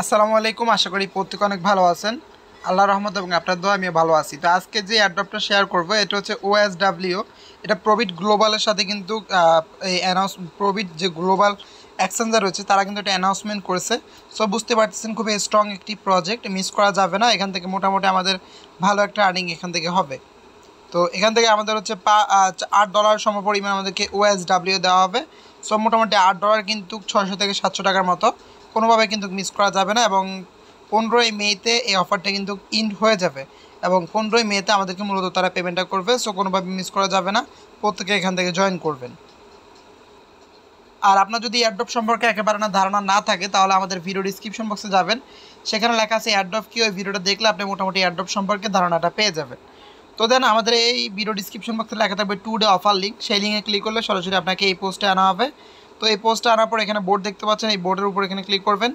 আসসালামু আলাইকুম, আশা করি প্রত্যেকে অনেক ভালো আছেন। আল্লাহ রহমত এবং আপনার দোয়া আমি ভালো আছি। তো আজকে যে অ্যাড্রপটা শেয়ার করব, এটা হচ্ছে ওএসডাব্লিউ এটা প্রবিট গ্লোবালের সাথে কিন্তু এই অ্যানাউন্স প্রবিট যে গ্লোবাল এক্সচেঞ্জার রয়েছে, তারা কিন্তু এটা অ্যানাউন্সমেন্ট করেছে। সো বুঝতে পারতেছেন, খুবই স্ট্রং একটি প্রজেক্ট মিস করা যাবে না। এখান থেকে মোটামুটি আমাদের ভালো একটা আর্নিং এখান থেকে হবে। তো এখান থেকে আমাদের হচ্ছে পা আট ডলার সম পরিমাণ আমাদেরকে ওএসডাব্লিউ দেওয়া হবে। সো মোটামুটি আট ডলার কিন্তু ছয়শো থেকে সাতশো টাকার মতো। কোনোভাবে কিন্তু মিস করা যাবে না এবং পনেরোই মেতে এই অফারটা কিন্তু ইন্ড হয়ে যাবে এবং পনেরোই মেতে আমাদেরকে মূলত তারা পেমেন্টটা করবে সো কোনোভাবে মিস করা যাবে না। প্রত্যেকে এখান থেকে জয়েন করবেন। আর আপনার যদি এয়ারড্রপ সম্পর্কে একেবারে না ধারণা না থাকে, তাহলে আমাদের ভিডিও ডিসক্রিপশন বক্সে যাবেন। সেখানে লেখা আছে এয়ারড্রপ কি, ওই ভিডিওটা দেখলে আপনি মোটামুটি এয়ারড্রপ সম্পর্কে ধারণাটা পেয়ে যাবেন। তো দেন আমাদের এই ভিডিও ডিসক্রিপশন বক্সে লেখা থাকবে টু ডে অফার লিঙ্ক সেই লিঙ্কে ক্লিক করলে সরাসরি আপনাকে এই পোস্টে আনা হবে। তো এই পোস্টটা আনার পর এখানে বোর্ড দেখতে পাচ্ছেন, এই বোর্ডের উপর এখানে ক্লিক করবেন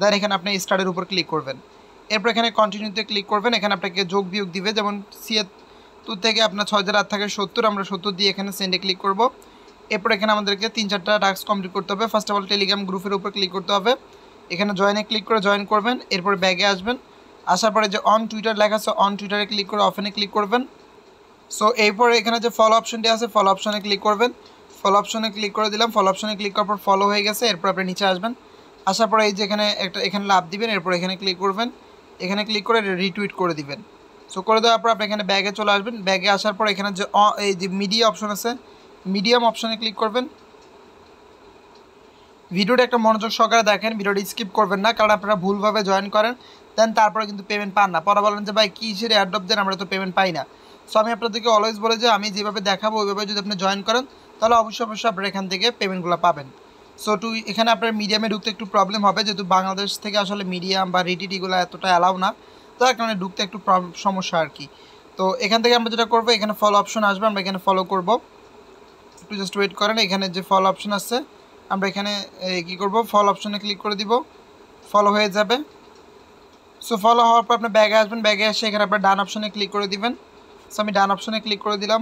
দেন এখানে আপনি স্টার্টের উপর ক্লিক করবেন। এরপর এখানে কন্টিনিউতে ক্লিক করবেন, এখানে আপনাকে যোগ বিয়োগ দিবে, যেমন ছিয়াত্তর থেকে আপনার ছয় হাজার আট থেকে সত্তর, আমরা সত্তর দিয়ে এখানে সেন্ডে ক্লিক করব। এরপর এখানে আমাদেরকে তিন চারটা টাস্ক কমপ্লিট করতে হবে। ফার্স্ট অফ অল টেলিগ্রাম গ্রুপের উপর ক্লিক করতে হবে। এখানে জয়েনে ক্লিক করে জয়েন করবেন, এরপর ব্যাগে আসবেন। আসার পরে যে অন টুইটার লেখা আছে অন টুইটারে ক্লিক করে অফেনে ক্লিক করবেন। সো এরপরে এখানে যে ফলো অপশনটি আছে ফলো অপশনে ক্লিক করবেন। ফলো অপশনে ক্লিক করে দিলাম ফলো অপশনে ক্লিক করার পর ফলো হয়ে গেছে, এরপর আপনি নিচে আসবেন। আসার পরে এই যে এখানে একটা, এখানে লাভ দিবেন, এরপর এখানে ক্লিক করবেন। এখানে ক্লিক করে রিটুইট করে দিবেন। সো করে দেওয়ার পর আপনি এখানে ব্যাগে চলে আসবেন। ব্যাগে আসার পর এখানে যে এই যে মিডিয়া অপশন আছে মিডিয়াম অপশনে ক্লিক করবেন। ভিডিওটা একটা মনোযোগ সহকারে দেখেন, ভিডিওটি স্কিপ করবেন না, কারণ আপনারা ভুলভাবে জয়েন করেন দেন তারপরে কিন্তু পেমেন্ট পান না। পরে বলেন যে, ভাই, কিসের অ্যাডপ দেন? আমরা তো পেমেন্ট পাই না। সো আমি আপনাদেরকে অলওয়েজ বলে যে, আমি যেভাবে দেখাবো, ওইভাবে যদি আপনি জয়েন করেন তাহলে অবশ্যই অবশ্যই আপনারা এখান থেকে পেমেন্টগুলো পাবেন। সো টু এখানে আপনার মিডিয়ামে ঢুকতে একটু প্রবলেম হবে, যেহেতু বাংলাদেশ থেকে আসলে মিডিয়াম বা রিটিটিগুলো এতটা অ্যালাউ না তার কারণে ঢুকতে একটু সমস্যা আর কি। তো এখান থেকে আমরা যেটা করব, এখানে ফলো অপশন আসবে, আমরা এখানে ফলো করব। একটু জাস্ট ওয়েট করেন, এখানে যে ফলো অপশন আছে, আমরা এখানে কি করব? ফলো অপশনে ক্লিক করে দিব ফলো হয়ে যাবে। সো ফলো হওয়ার পর আপনি ব্যাগে আসবেন ব্যাগে এসে এখানে আপনার ডান অপশনে ক্লিক করে দিবেন। সো আমি ডান অপশনে ক্লিক করে দিলাম।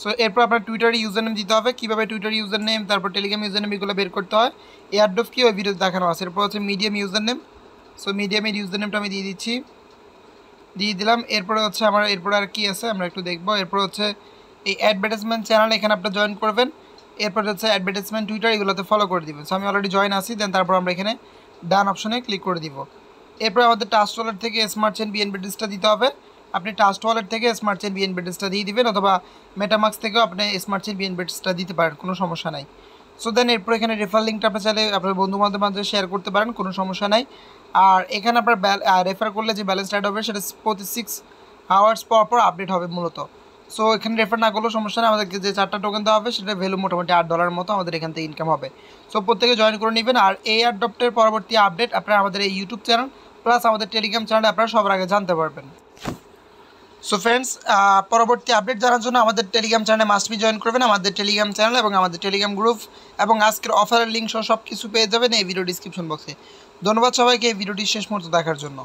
সো এরপর আপনার টুইটারে ইউজার নেম দিতে হবে। কীভাবে টুইটার ইউজার নেম তারপর টেলিগ্রাম ইউজার নেম এগুলো বের করতে হয়। এয়ারডোফ কি, ওই ভিডিওতে দেখানো আছে। এরপর হচ্ছে মিডিয়াম ইউজার নেম সো মিডিয়ামের ইউজার নেমটা আমি দিয়ে দিচ্ছি। দিয়ে দিলাম। এরপরে হচ্ছে আমার, এরপরে আর কি আছে? আমরা একটু দেখব। এরপর হচ্ছে এই অ্যাডভার্টাইজমেন্ট চ্যানেল এখানে আপনার জয়েন করবেন। এরপর হচ্ছে অ্যাডভার্টাইজমেন্ট টুইটার এগুলোতে ফলো করে দিবেন। সো আমি অলরেডি জয়েন আছি। দেন তারপর আমরা এখানে ডান অপশনে ক্লিক করে দিব। এরপর আমাদের টাস্ট ওয়ালেট থেকে স্মার্ট চেন বিএনপি ডিসটা দিতে হবে। আপনি টাস্ট ওয়ালেট থেকে স্মার্ট চেন বিএনপি ডিসটা দিয়ে দিবেন অথবা মেটামাক্স থেকেও আপনি স্মার্ট চেন বিএনপি ডিসটা দিতে পারেন, কোনো সমস্যা নাই। সো দেন এরপর এখানে রেফার লিঙ্কটা আপনি চাইলে আপনার বন্ধু বান্ধব মাঝে শেয়ার করতে পারেন, কোনো সমস্যা নাই। আর এখানে আপনার রেফার করলে যে ব্যালেন্স অ্যাড হবে সেটা প্রতি সিক্স আওয়ার্স পর পর আপডেট হবে মূলত। সো এখানে রেফার না করলেও সমস্যা নেই, আমাদেরকে যে চারটা টোকেন দেওয়া হবে সেটা ভ্যালু মোটামুটি আট ডলার মতো আমাদের এখান থেকে ইনকাম হবে। সো প্রত্যেকে জয়েন করে নেবেন আর এই অ্যাডপ্টের পরবর্তী আপডেট আপনারা আমাদের এই ইউটিউব চ্যানেল প্লাস আমাদের টেলিগ্রাম চ্যানেলে আপনারা সবার আগে জানতে পারবেন। সো ফ্রেন্ডস পরবর্তী আপডেট জানার জন্য আমাদের টেলিগ্রাম চ্যানেলে মাস্ট বি জয়েন করবেন, আমাদের টেলিগ্রাম চ্যানেল এবং আমাদের টেলিগ্রাম গ্রুপ এবং আজকের অফারের লিঙ্ক সহ সব কিছু পেয়ে যাবেন এই ভিডিও ডিসক্রিপশন বক্সে ধন্যবাদ সবাইকে এই ভিডিওটি শেষ মুহূর্ত দেখার জন্য।